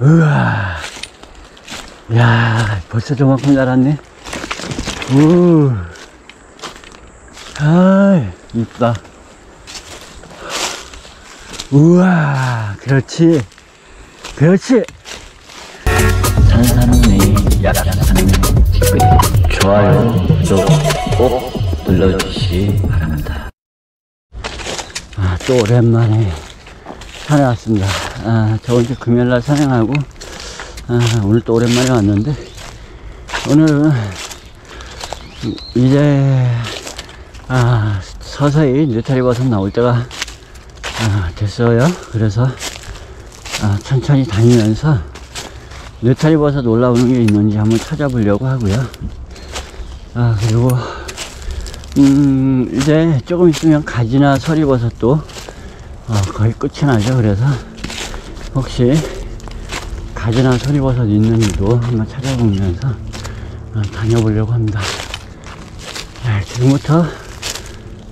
우와. 야, 벌써 저만큼 자랐네. 우. 아, 이쁘다. 우와, 그렇지. 그렇지. 산산음이 약산은 댓글, 좋아요, 구독 꼭 눌러주시기 바랍니다. 아, 또 오랜만에 산에 왔습니다. 아, 저번 주 금요일 날 산행하고, 아, 오늘 또 오랜만에 왔는데, 오늘은 이제, 아, 서서히 느타리 버섯 나올 때가 아, 됐어요. 그래서, 아, 천천히 다니면서, 느타리 버섯 올라오는 게 있는지 한번 찾아보려고 하고요. 아, 그리고, 음, 이제 조금 있으면 가지나 서리버섯도 어, 거의 끝이 나죠. 그래서 혹시 가지나 서리버섯 있는 일도 한번 찾아보면서 어, 다녀보려고 합니다. 자, 지금부터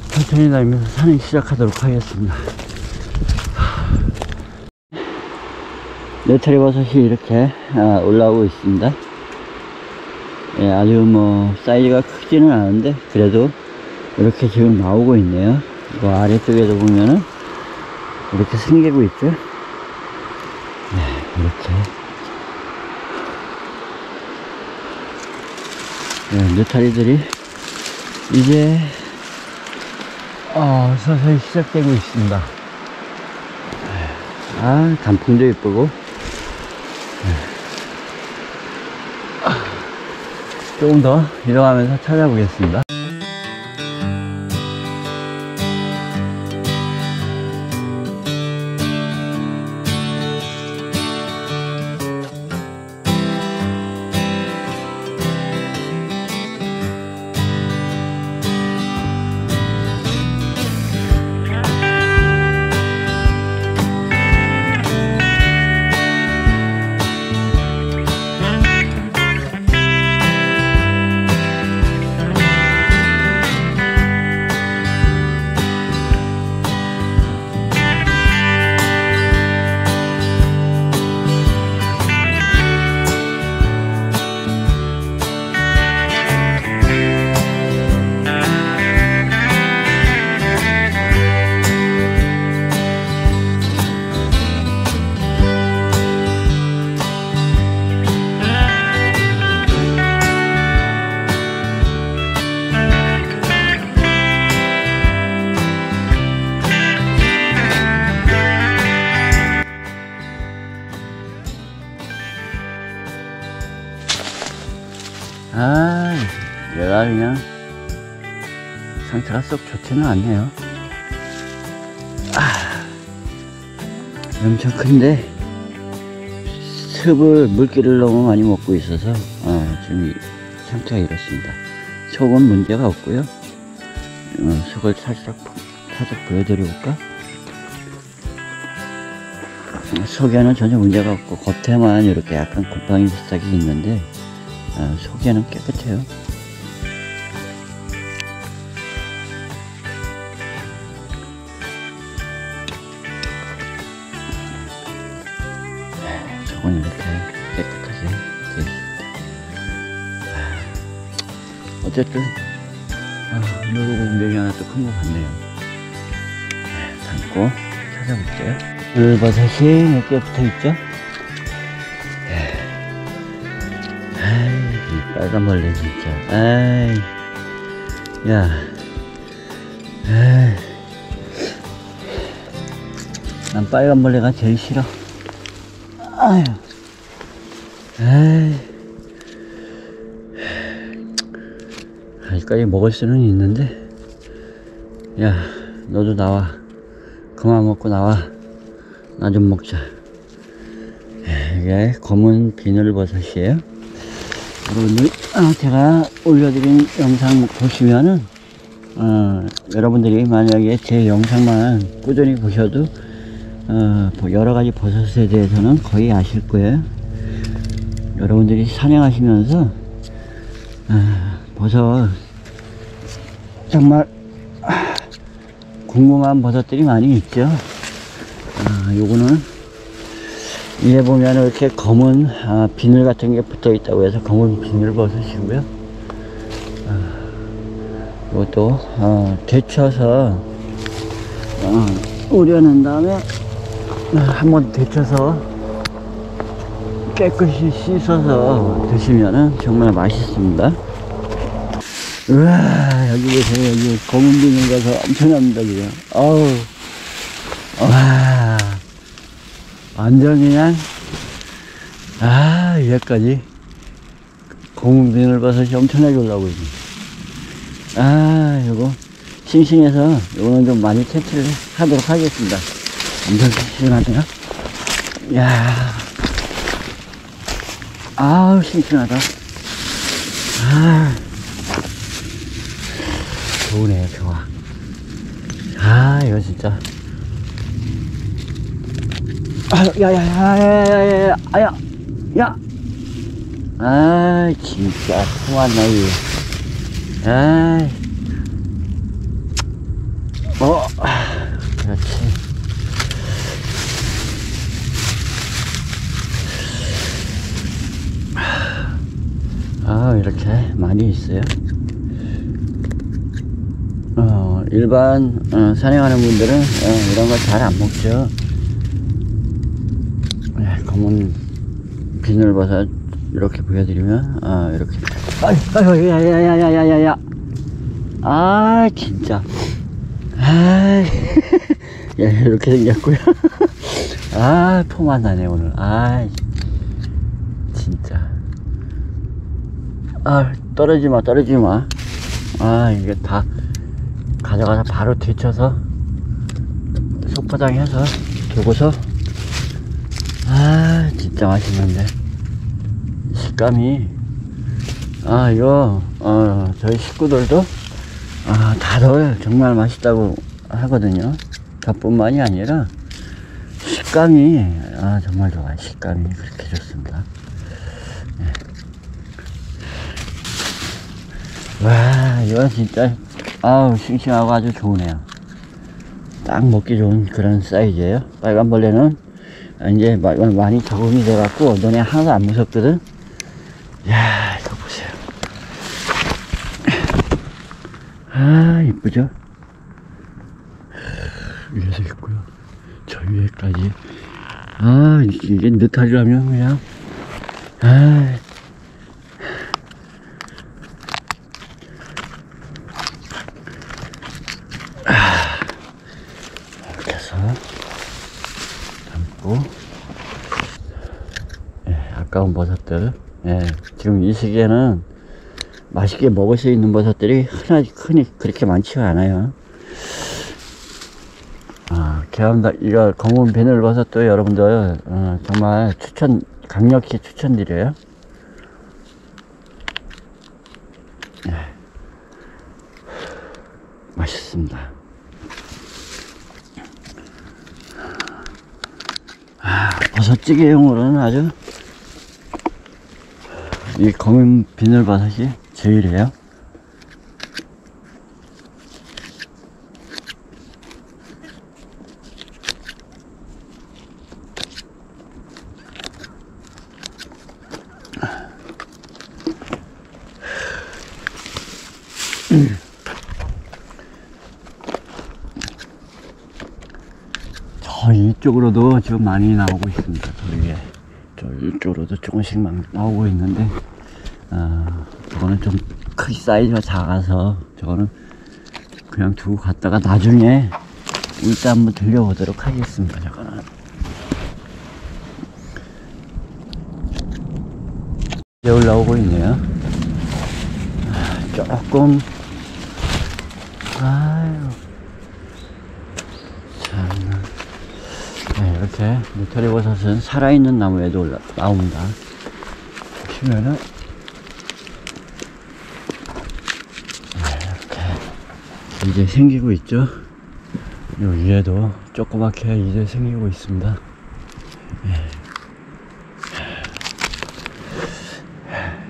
천천히 다니면서 산행 시작하도록 하겠습니다. 네타리 버섯이 이렇게 아, 올라오고 있습니다. 예, 아주 뭐 사이즈가 크지는 않은데 그래도 이렇게 지금 나오고 있네요. 이 아래쪽에도 보면은 이렇게 생기고 있죠. 네, 이렇게. 네, 느타리들이 이제 어, 서서히 시작되고 있습니다. 아, 단풍도 예쁘고. 조금 더 이동하면서 찾아보겠습니다. 썩 좋지는 않네요. 아, 엄청 큰데 습을 물기를 너무 많이 먹고 있어서 어, 지금 이 상태가 이렇습니다. 속은 문제가 없고요. 어, 속을 살짝 살짝 보여드려볼까? 속에는 전혀 문제가 없고 겉에만 이렇게 약간 곰팡이 비슷하게 있는데 어, 속에는 깨끗해요. 어쨌든 아, 요거 공백이 하나 또큰거 같네요. 네, 담고 찾아볼게요. 물버섯이 몇 개 붙어 있죠? 아이, 이 빨간 벌레 진짜. 아이, 야, 아이, 난 빨간 벌레가 제일 싫어. 아유, 아이, 아직까지 먹을 수는 있는데, 야, 너도 나와. 그만 먹고 나와. 나 좀 먹자. 이게 검은 비늘버섯이에요. 여러분들, 아, 제가 올려드린 영상 보시면은, 어, 여러분들이 만약에 제 영상만 꾸준히 보셔도, 어, 뭐 여러 가지 버섯에 대해서는 거의 아실 거예요. 여러분들이 산행하시면서, 아, 버섯, 정말, 아, 궁금한 버섯들이 많이 있죠. 아, 요거는 위에 보면 이렇게 검은 아, 비늘 같은 게 붙어 있다고 해서 검은 비늘 버섯이고요. 아, 이것도 어, 데쳐서 어, 우려낸 다음에 아, 한번 데쳐서 깨끗이 씻어서 드시면은 정말 맛있습니다. 우와 여기 보세요. 여기 검은 비늘 가서 엄청납니다 그냥 어우 와 완전 그냥 아 여기까지 검은 비늘 버섯이 엄청나게 올라오고 있네 아 요거 싱싱해서 요거는 좀 많이 채취를 하도록 하겠습니다. 엄청 싱싱하네요 야 아우 싱싱하다. 아 좋으네 좋아 아 이거 진짜 아, 야, 야, 야, 야, 야, 야, 야, 아야, 야. 아, 진짜, 통화나, 이 아이. 어, 아, 그렇지. 아, 이렇게 많이 있어요. 어, 일반, 어, 산행하는 분들은, 어, 이런 거잘안 먹죠. 네, 검은 비늘버섯 이렇게 보여드리면 아 이렇게. 아유 아유 야야야야야야야. 아 진짜. 아 야, 이렇게 생겼고요. 아 토만 나네 오늘. 아 진짜. 아 떨어지지 마 떨어지지 마 아 이게 다 가져가서 바로 데쳐서 속포장해서 두고서. 아 진짜 맛있는데. 식감이. 아 이거 어 저희 식구들도 아 다들 정말 맛있다고 하거든요. 저뿐만이 아니라 식감이 아 정말 좋아요. 식감이 그렇게 좋습니다. 네. 와 이거 진짜 아우 싱싱하고 아주 좋으네요 딱 먹기 좋은 그런 사이즈예요 빨간 벌레는 이제 마- 많이 적응이 돼 갖고 너네 하나도 안 무섭거든. 야 이거 보세요. 아 이쁘죠? 위에서 있고요. 저 위에까지. 아 이게 느타리라면 그냥. 아. 아, 이렇게 해서 담고 예, 아까운 버섯들 예, 지금 이 시기에는 맛있게 먹을 수 있는 버섯들이 흔하지 흔히 그렇게 많지가 않아요. 아, 개암다. 이거 검은 비늘 버섯도 여러분들 어, 정말 추천 강력히 추천드려요. 예. 맛있습니다. 버섯찌개용으로는 아주 이 검은 비늘버섯이 제일이에요. 저 이쪽으로도 지금 많이 나오고 있습니다. 저 위에. 저 이쪽으로도 조금씩 막 나오고 있는데, 아, 저거는 좀 크기 사이즈가 작아서, 저거는 그냥 두고 갔다가 나중에 일단 한번 들려보도록 하겠습니다. 저거는. 이제 올라오고 있네요. 아, 조금, 아유. 참나. 네, 이렇게 느타리 버섯은 살아있는 나무에도 올라, 나옵니다. 보시면은, 네, 이렇게 이제 생기고 있죠. 요 위에도 조그맣게 이제 생기고 있습니다. 네.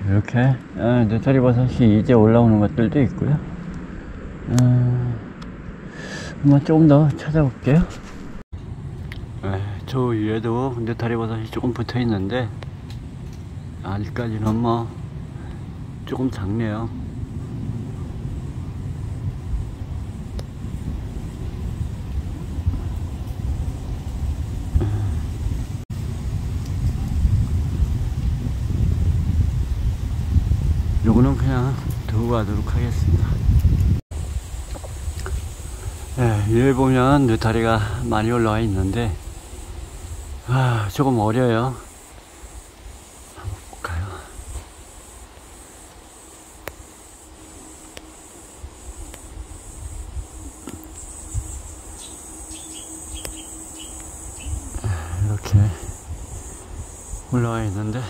이렇게 어, 느타리 버섯이 이제 올라오는 것들도 있고요. 어, 한번 조금 더 찾아볼게요. 네, 저 위에도 느타리 버섯이 조금 붙어 있는데 아직까지는 뭐 조금 작네요. 요거는 그냥 두고 가도록 하겠습니다. 예, 위에 보면 느타리가 많이 올라와 있는데, 아, 조금 어려요. 한번 볼까요? 아, 이렇게 올라와 있는데,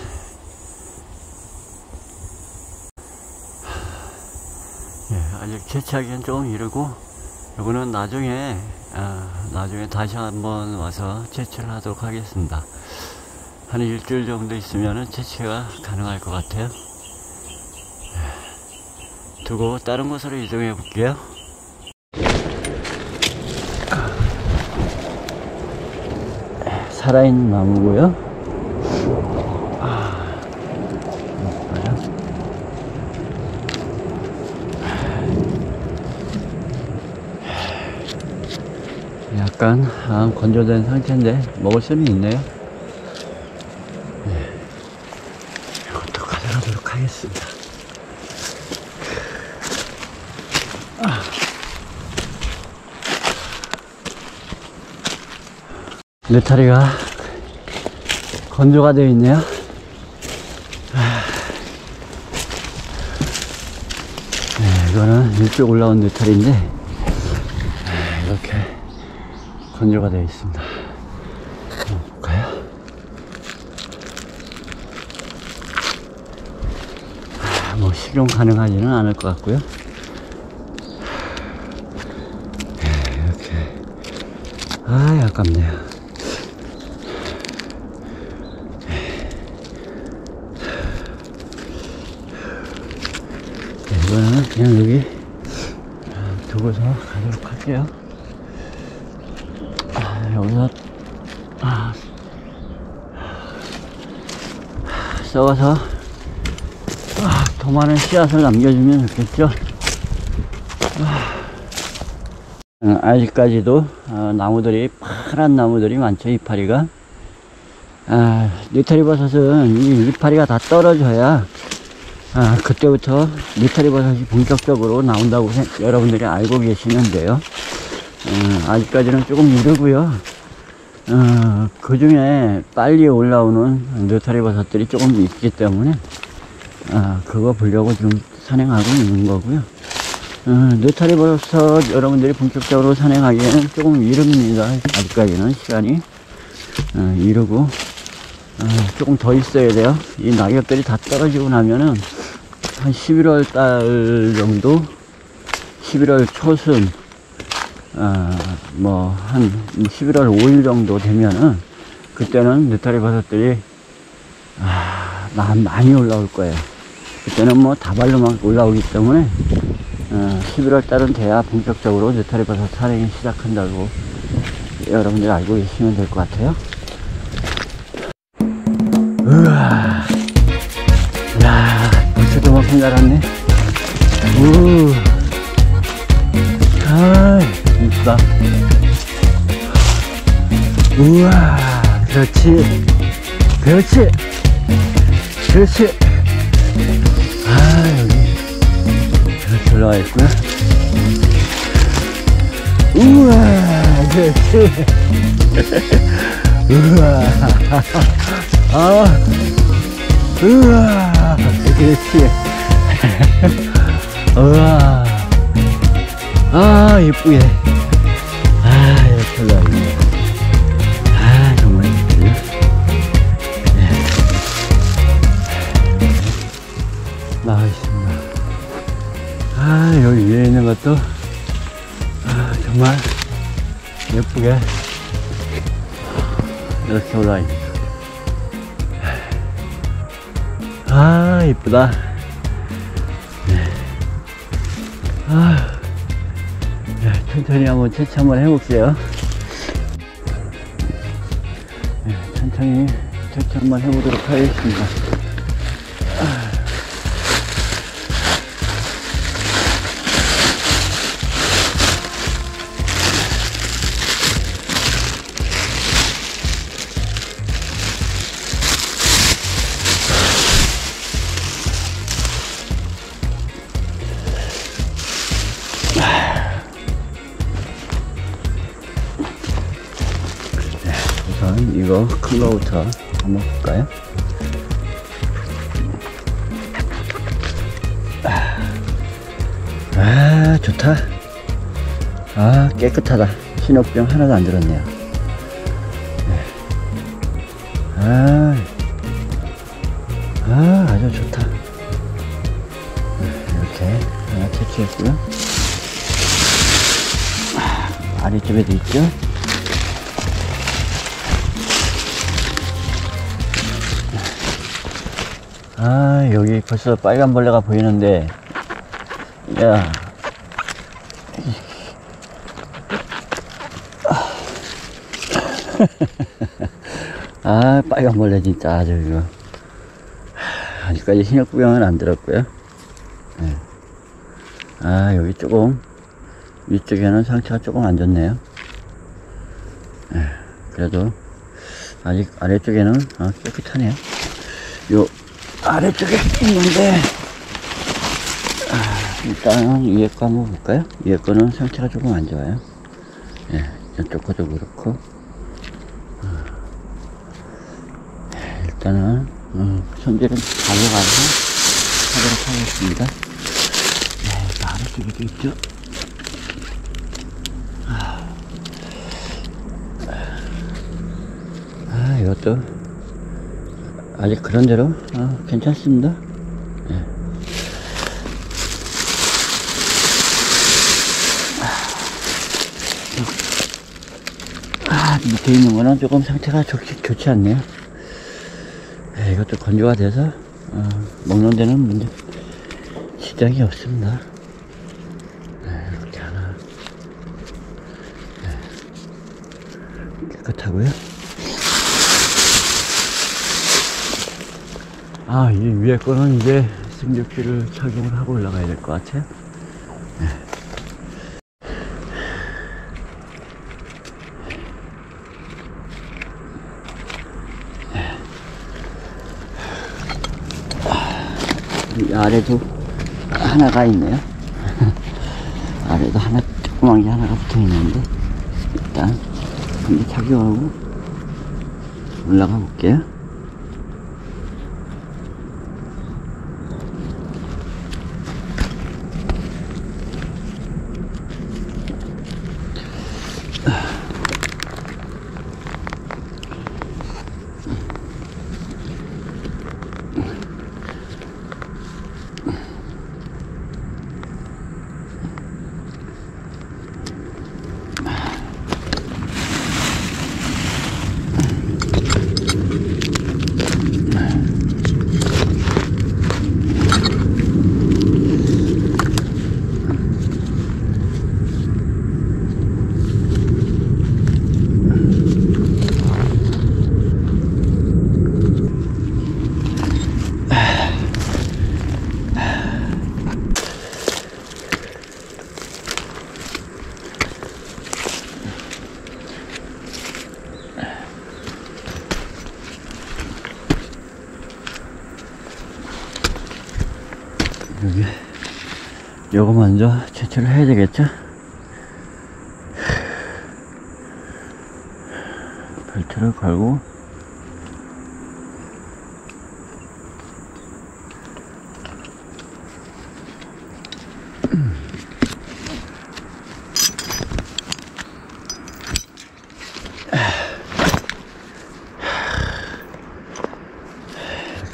예, 아직 채취하기엔 조금 이르고, 요거는 나중에, 아, 나중에 다시 한번 와서 채취를 하도록 하겠습니다. 한 일주일 정도 있으면 채취가 가능할 것 같아요. 예, 두고 다른 곳으로 이동해 볼게요. 살아있는 나무고요. 아, 볼까요? 약간 아, 건조된 상태인데 먹을 수는 있네요. 네. 이것도 가져가도록 하겠습니다. 아. 느타리가 건조가 되어 있네요. 아. 네, 이거는 이쪽 올라온 느타리인데 아, 이렇게 건조가 되어 있습니다. 볼까요? 아, 뭐 식용 가능하지는 않을 것 같고요. 네, 이렇게 아 아깝네요. 네, 이거는 그냥 여기 두고서 가도록 할게요. 아, 여기서 아, 썩어서 아, 더 많은 씨앗을 남겨주면 좋겠죠. 아, 아직까지도 어, 나무들이 파란 나무들이 많죠 이파리가. 아, 느타리 버섯은 이 이파리가 다 떨어져야 아, 그때부터 느타리 버섯이 본격적으로 나온다고 생- 여러분들이 알고 계시는데요. 어, 아직까지는 조금 이르고요. 어, 그 중에 빨리 올라오는 느타리 버섯들이 조금 있기 때문에, 아, 그거 보려고 지금 산행하고 있는 거고요. 어, 느타리 버섯 여러분들이 본격적으로 산행하기에는 조금 이릅니다. 아직까지는 시간이. 어, 이르고, 어, 조금 더 있어야 돼요. 이 낙엽들이 다 떨어지고 나면은, 한 11월 달 정도, 11월 초순, 어, 뭐, 한 11월 5일 정도 되면은, 그때는 느타리 버섯들이, 아, 마- 많이 올라올 거예요. 그때는 뭐 다발로 막 올라오기 때문에, 어, 11월 달은 돼야 본격적으로 느타리 버섯 산행이 시작한다고 여러분들이 알고 계시면 될 것 같아요. 우와. 야, 벌써 그만큼 자랐네. 우. 아이, 이쁘다. 우와, 그렇지. 그렇지. 그렇지. 아, 여기. 이렇게 올라와 있구나. 우와. 우와. 아, 우와, 그렇지. 우와. 아, 예쁘게. 위에 있는 것도, 아, 정말 예쁘게 이렇게 올라있네. 아, 이쁘다. 네. 아, 네, 천천히 한번 채취 한번 해볼게요. 천천히 테스트 한번 해보도록 하겠습니다. 깨끗하다. 신호병 하나도 안 들었네요. 네. 아, 아 아주 좋다. 네, 이렇게 하나 채취했고요. 아, 아래쪽에도 있죠? 아 여기 벌써 빨간 벌레가 보이는데. 야 아 빨간 벌레 진짜 아주 이거 하, 아직까지 신약 구경은 안 들었고요 네. 아 여기 조금 위쪽에는 상처가 조금 안 좋네요 네, 그래도 아직 아래쪽에는 아, 깨끗하네요 요 아래쪽에 있는데 아, 일단 위에 거 한번 볼까요? 위에 거는 상태가 조금 안 좋아요. 예, 이쪽 거도 그렇고 어, 예, 일단은 음, 손질은 가져가서 하도록 하겠습니다. 네, 또 아래쪽에도 있죠. 아, 이것도 아직 그런대로 아, 괜찮습니다. 예. 아, 밑에 있는 거는 조금 상태가 좋지, 좋지 않네요. 예, 이것도 건조가 돼서 어, 먹는 데는 문제 시작이 없습니다. 예, 이렇게 하나 예, 깨끗하고요. 아, 이 위에 거는 이제 승격기를 착용을 하고 올라가야 될 것 같아요. 이 아래도 하나가 있네요. 아래도 하나, 조그만 게 하나가 붙어 있는데, 일단, 한개 착용하고 올라가 볼게요. 여기 요거 먼저 채취를 해야 되겠죠? 벨트를 걸고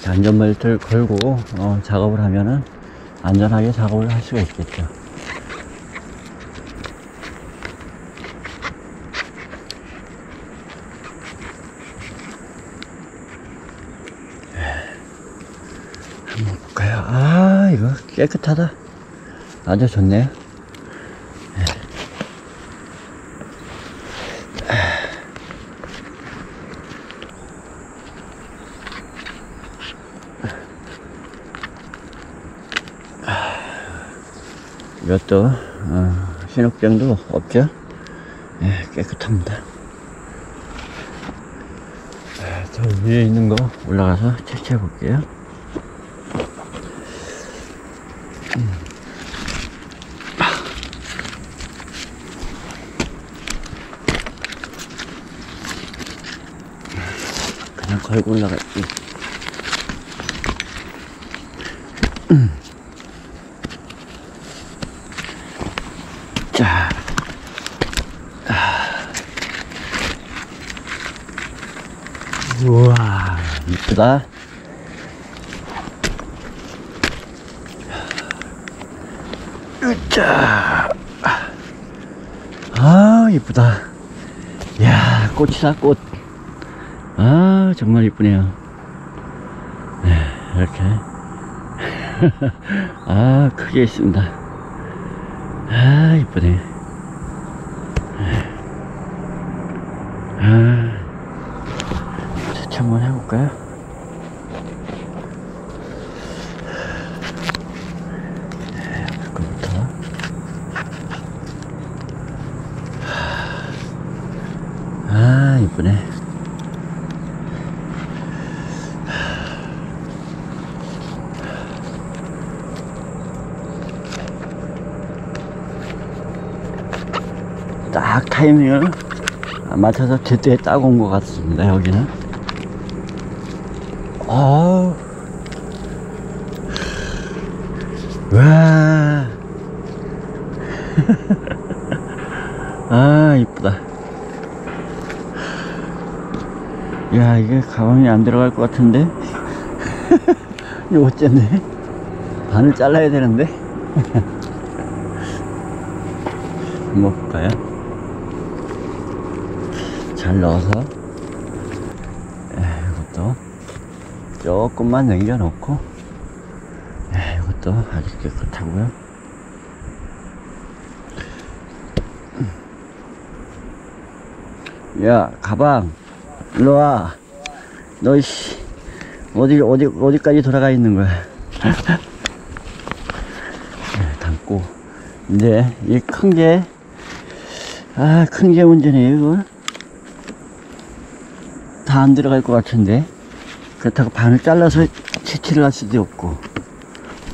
안전벨트를 걸고 어, 작업을 하면은 안전하게 작업을 할 수가 있겠죠. 한번 볼까요? 아, 이거 깨끗하다. 아주 좋네요. 이것도 어, 신호병도 없죠? 예, 깨끗합니다. 예, 저 위에 있는 거 올라가서 체크해 볼게요. 그냥 걸고 올라갈게. 자. 우와, 이쁘다. 으짜. 아, 이쁘다. 야, 꽃이다, 꽃. 아, 정말 이쁘네요. 네, 이렇게. 아, 크게 있습니다. 아, 이쁘네. 아, 세차 한번 해볼까요? 네, 여기부터. 아, 이쁘네. 딱 타이밍을 맞춰서 제때 딱온것 같습니다, 여기는. 아우. 와. 아, 이쁘다. 야, 이게 가방이 안 들어갈 것 같은데? 이거 어쨌네. 반을 잘라야 되는데? 한번 볼까요? 잘 넣어서. 에, 이것도 조금만 남겨놓고. 에, 이것도 아주 깨끗하고요. 야 가방 일로와. 너씨 어디 어디 어디까지 돌아가 있는 거야? 에, 담고. 이제 이 큰게 아, 큰 게 문제네요, 이거. 다 안 들어갈 것 같은데. 그렇다고 반을 잘라서 채취를 할 수도 없고.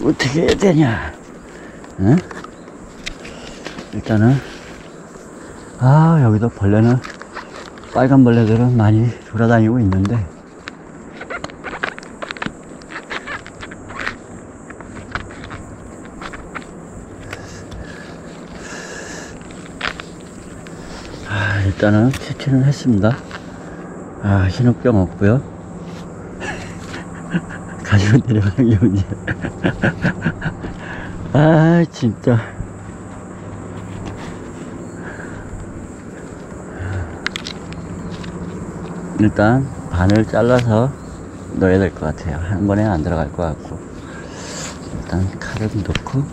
어떻게 해야 되냐. 응? 일단은, 아, 여기도 벌레는, 빨간 벌레들은 많이 돌아다니고 있는데. 아, 일단은 채취는 했습니다. 아, 신호병 없고요. 가지고 내려가는 게 문제. 아, 진짜. 일단 반을 잘라서 넣어야 될 것 같아요. 한 번에 안 들어갈 것 같고. 일단 칼을 넣고.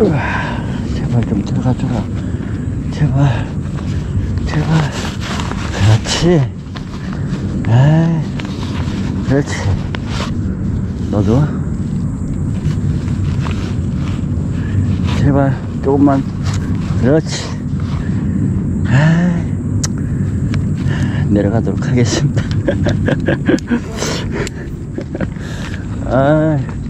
으아, 제발 좀 들어가줘라. 제발, 제발. 그렇지. 에이, 그렇지. 너도. 제발, 조금만. 그렇지. 에이, 내려가도록 하겠습니다. 아.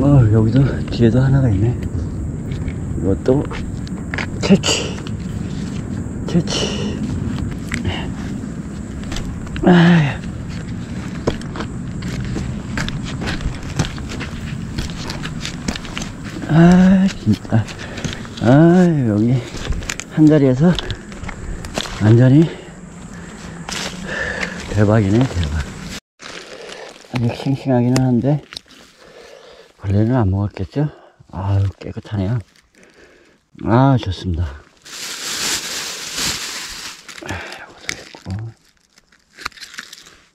어, 여기도 뒤에도 하나가 있네. 이것도 채취. 채취. 아, 아, 진짜. 아, 여기 한 자리에서 완전히 대박이네, 대박. 아직 싱싱하기는 한데, 벌레는 안 먹었겠죠? 아유 깨끗하네요. 아 좋습니다. 이것도 있고.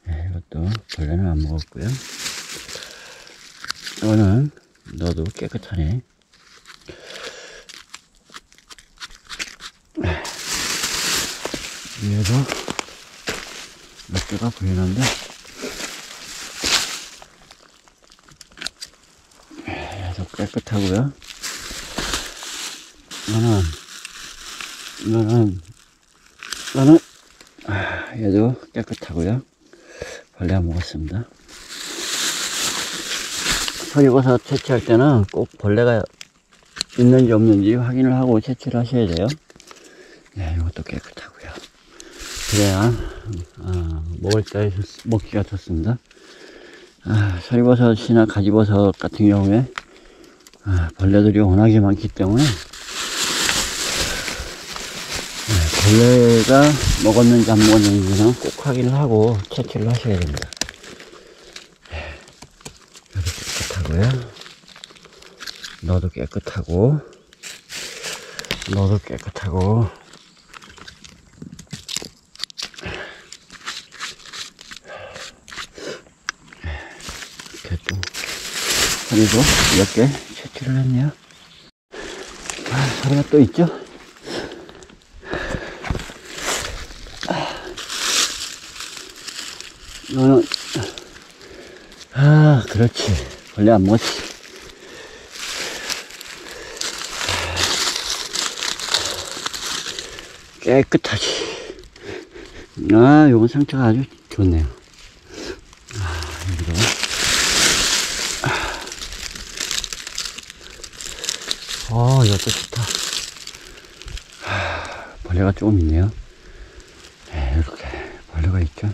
네, 이것도 벌레는 안 먹었고요. 이거는 너도 깨끗하네. 네. 위에도 몇 개가 보이는데 깨끗하고요. 이거는 이거는 이거는 아, 얘도 깨끗하고요. 벌레가 먹었습니다. 서리버섯 채취할 때는 꼭 벌레가 있는지 없는지 확인을 하고 채취를 하셔야 돼요. 네, 이것도 깨끗하고요. 그래야 아, 먹을 때 좋- 먹기가 좋습니다. 아, 서리버섯이나 가지버섯 같은 경우에 아, 벌레들이 워낙에 많기 때문에. 네, 벌레가 먹었는지 안 먹었는지는 꼭 확인을 하고 채취를 하셔야 됩니다. 네, 여기 깨끗하고요. 너도 깨끗하고, 너도 깨끗하고, 이렇게 또, 소리도 몇개 했네요. 아, 소리가 또 있죠? 이거는 아 그렇지. 원래 안 먹었지. 깨끗하지. 아 요건 상태가 아주 좋네요 아 여기도 아 이것도 좋다 아, 벌레가 조금 있네요 네, 이렇게 벌레가 있죠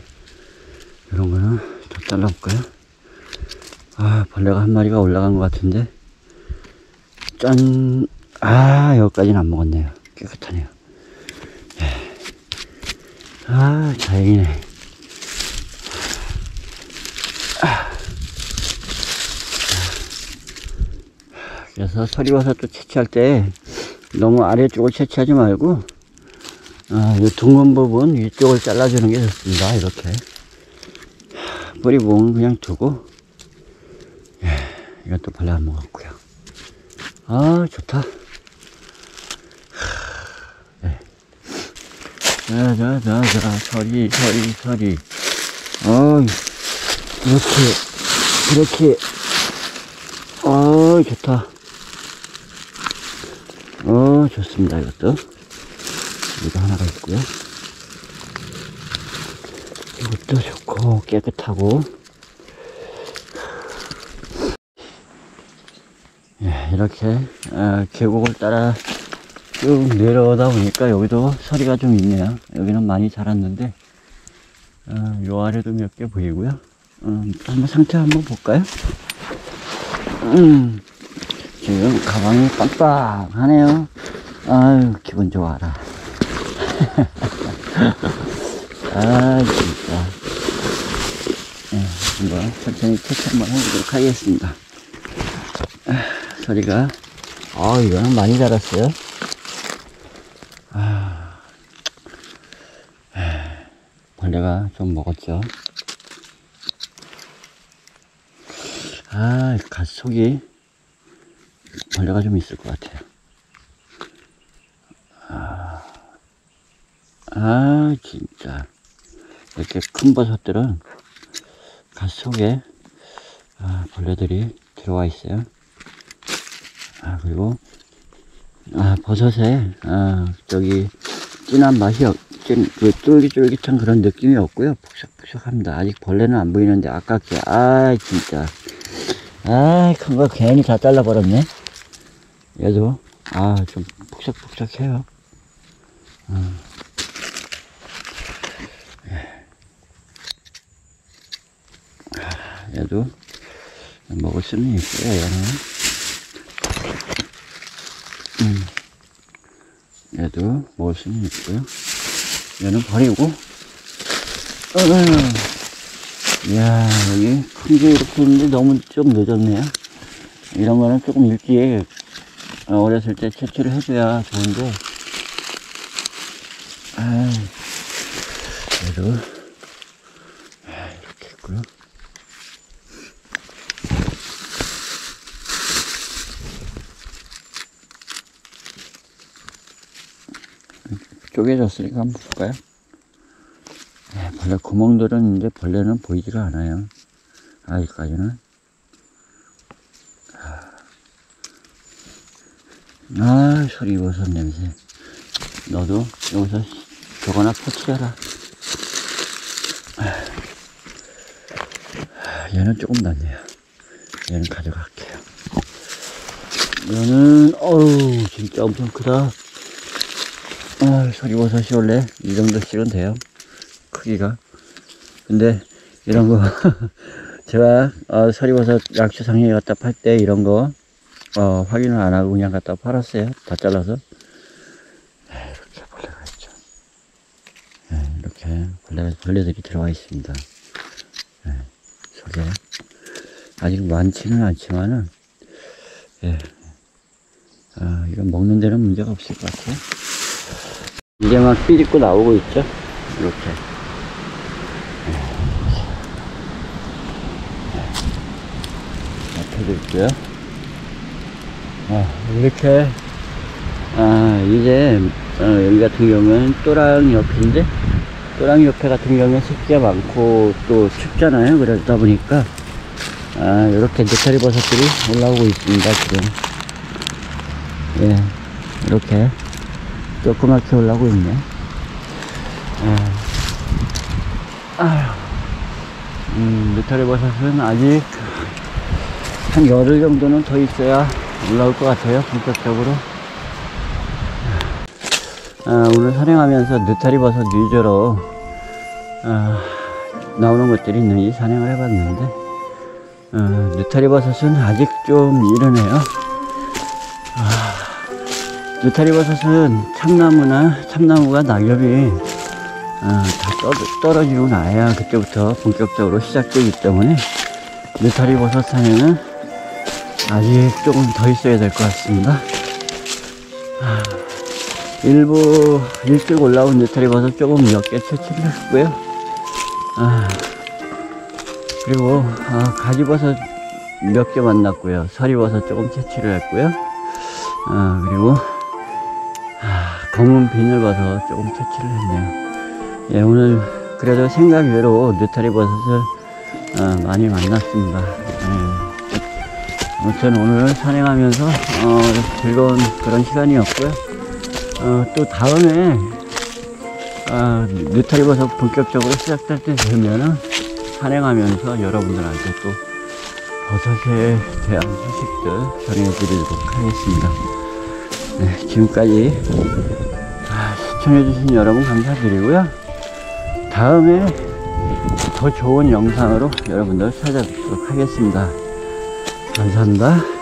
이런 거는 더 잘라볼까요? 아, 벌레가 한 마리가 올라간 것 같은데. 짠! 아, 여기까지는 안 먹었네요. 깨끗하네요. 예. 아, 다행이네. 아. 그래서 서리버섯도 채취할 때 너무 아래쪽을 채취하지 말고, 아, 이 둥근 부분 위쪽을 잘라주는 게 좋습니다. 이렇게. 뿌리 부분 그냥 두고 예, 이것도 벌레 안 먹었고요 아 좋다 예. 자 자 자 자 서리 서리 서리 어 이렇게 이렇게 어 좋다 어 좋습니다 이것도 이거 하나가 있고요. 이것도 좋고 깨끗하고. 예, 이렇게 아, 계곡을 따라 쭉 내려오다 보니까 여기도 서리가 좀 있네요. 여기는 많이 자랐는데 아, 요 아래도 몇 개 보이고요. 음, 한번 상태 한번 볼까요? 음, 지금 가방이 빵빵하네요. 아유 기분 좋아라 아, 진짜. 예, 한번 천천히 채취 한번 해보도록 하겠습니다. 아, 소리가, 아, 이거는 많이 자랐어요. 아, 에, 벌레가 좀 먹었죠. 아, 갓 속이 벌레가 좀 있을 것 같아요. 아, 진짜. 이렇게 큰 버섯들은 갓 속에 아, 벌레들이 들어와 있어요. 아, 그리고 아, 버섯에 아, 저기 진한 맛이 없, 진, 그 쫄깃쫄깃한 그런 느낌이 없고요. 푹석푹석합니다. 아직 벌레는 안 보이는데 아깝게 아, 진짜. 아, 큰 거 괜히 다 잘라버렸네. 얘도 아, 좀 푹석푹석해요. 얘도 먹을 수는 있어요, 얘는. 음. 얘도 먹을 수는 있고요. 얘는 버리고. 어휴. 이야, 여기 큰 게 이렇게 있는데 너무 좀 늦었네요. 이런 거는 조금 일찍 어, 어렸을 때 채취를 해줘야 좋은데. 아 그래도 아, 이렇게 했고요. 쪼개졌으니까 한번 볼까요? 벌레 구멍들은 이제 벌레는 보이지가 않아요. 아직까지는. 아, 소리 버섯 냄새. 너도 여기서 저거나 퍼치해라. 아, 얘는 조금 낫네요. 얘는 가져갈게요. 얘는, 어우, 진짜 엄청 크다. 아, 소리버섯이 원래 이 정도씩은 돼요. 크기가. 근데, 이런 거, 제가, 어, 서리버섯 약초상에 갖다 팔 때 이런 거, 어, 확인을 안 하고 그냥 갖다 팔았어요. 다 잘라서. 네, 이렇게 벌레가 있죠. 네, 이렇게 벌레, 벌레들이 들어가 있습니다. 네, 속에. 아직 많지는 않지만은, 예. 아, 이건 먹는 데는 문제가 없을 것 같아요. 이제 막 삐집고 나오고 있죠. 이렇게. 앞에도 있고요. 아, 이렇게, 아, 이제, 어, 여기 같은 경우는 또랑 옆인데, 또랑 옆에 같은 경우에 습기가 많고 또 춥잖아요. 그러다 보니까, 아, 이렇게 느타리 버섯들이 올라오고 있습니다, 지금. 예, 이렇게 조그맣게 올라오고 있네. 아, 아휴, 음, 느타리 버섯은 아직 한 열흘 정도는 더 있어야 올라올 것 같아요, 본격적으로. 아, 오늘 산행하면서 느타리 버섯 위주로 아, 나오는 것들이 있는지 산행을 해봤는데, 어, 느타리 버섯은 아직 좀 이르네요. 아, 느타리 버섯은 참나무나 참나무가 낙엽이 어, 다 떨, 떨어지고 나야 그때부터 본격적으로 시작되기 때문에 느타리 버섯 산에는 아직 조금 더 있어야 될 것 같습니다. 아, 일부 일찍 올라온 느타리 버섯 조금 몇 개 채취를 했고요. 아, 그리고 아, 가지버섯 몇 개 만났고요. 서리버섯 조금 채취를 했고요. 아, 그리고 아, 검은 비늘버섯 조금 채취를 했네요. 예, 오늘 그래도 생각 외로 느타리 버섯을 어, 많이 만났습니다. 예. 아무튼 오늘 산행하면서 어, 즐거운 그런 시간이었고요. 어, 또 다음에 아, 느타리 버섯 본격적으로 시작될 때 되면은 산행하면서 여러분들한테 또 버섯에 대한 소식들 전해드리도록 하겠습니다. 네, 지금까지 아, 시청해주신 여러분 감사드리고요. 다음에 더 좋은 영상으로 여러분들 찾아뵙도록 하겠습니다. 감사합니다.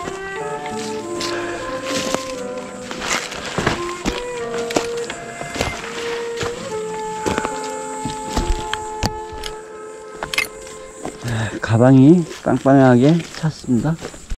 가방이 빵빵하게 찼습니다.